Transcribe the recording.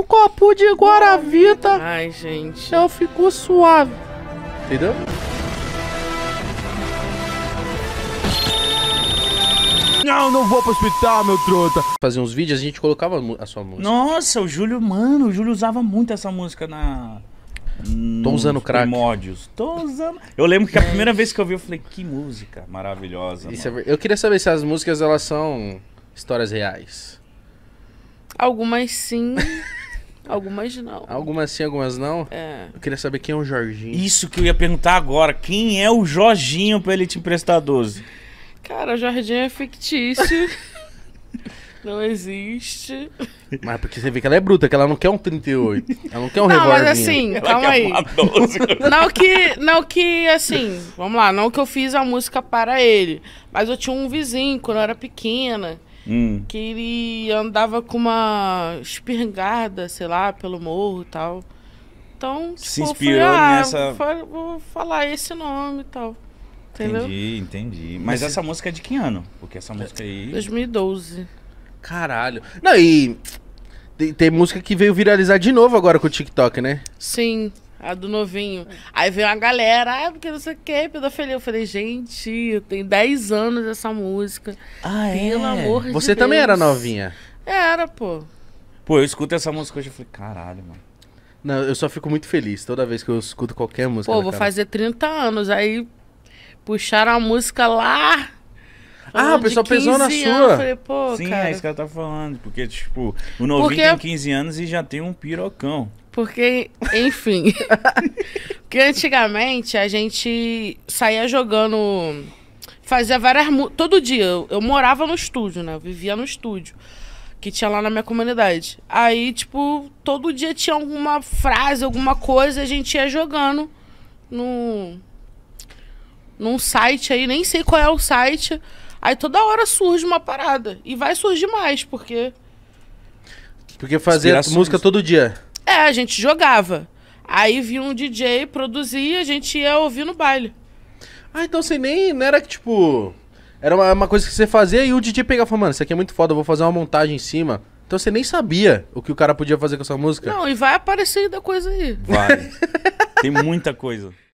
Um copo de Guaravita, Ai, gente. eu fico suave. Entendeu? Não, não vou pro hospital, meu truta. Fazia uns vídeos, a gente colocava a sua música. Nossa, o Júlio, mano, o Júlio usava muito essa música na. Tô usando crack. Primórdios. Tô usando. Eu lembro que a primeira vez que eu vi, eu falei, que música maravilhosa. Isso é eu queria saber se as músicas elas são histórias reais. Algumas sim, algumas não. Algumas sim, algumas não. É. Eu queria saber quem é o Jorginho. Isso que eu ia perguntar agora. Quem é o Jorginho pra ele te emprestar 12? Cara, o Jardim é fictício. não existe. Mas porque você vê que ela é bruta, que ela não quer um 38. Ela não quer um não, mas assim, calma aí. Não que, não que, assim, vamos lá, não que eu fiz a música para ele, mas eu tinha um vizinho quando eu era pequena, hum. que ele andava com uma espingarda, sei lá, pelo morro e tal. Então, tipo, Se eu inspirou falei, ah, nessa- fa- Vou falar esse nome e tal. Entendeu? Entendi, entendi. Mas essa música é de que ano? Porque essa música aí. 2012. Caralho. Não, e. Tem, tem música que veio viralizar de novo agora com o TikTok, né? Sim, a do novinho. Aí veio a galera, ah, porque não sei o que, pedofilia. Eu falei, gente, tem 10 anos essa música. Ah, Pelo amor de Você Deus. também era novinha. Era, pô. Pô, eu escuto essa música hoje e falei, caralho, mano. Não, eu só fico muito feliz toda vez que eu escuto qualquer música. Pô, da vou Carol. fazer 30 anos. Aí puxaram a música lá. Ah, o pessoal de pesou na 15 sua. anos. Eu falei, pô, Sim, cara. é isso que ela tá falando. Porque, tipo, o novinho Porque- tem 15 anos e já tem um pirocão. Porque, enfim. porque antigamente a gente saía jogando. Fazia várias. Todo dia. Eu, eu morava no estúdio, né? Eu vivia no estúdio. Que tinha lá na minha comunidade. Aí, tipo, todo dia tinha alguma frase, alguma coisa, a gente ia jogando no. Num site aí, nem sei qual é o site. Aí toda hora surge uma parada. E vai surgir mais, porque. Porque fazia Inspirações. música todo dia. É, a gente jogava. Aí vinha um DJ, produzia, a gente ia ouvir no baile. Ah, então você nem. Não era que, tipo. Era uma, uma coisa que você fazia e o DJ pegava e falava, mano, isso aqui é muito foda, eu vou fazer uma montagem em cima. Então você nem sabia o que o cara podia fazer com essa música. Não, e vai aparecer ainda coisa aí. Vai. tem muita coisa.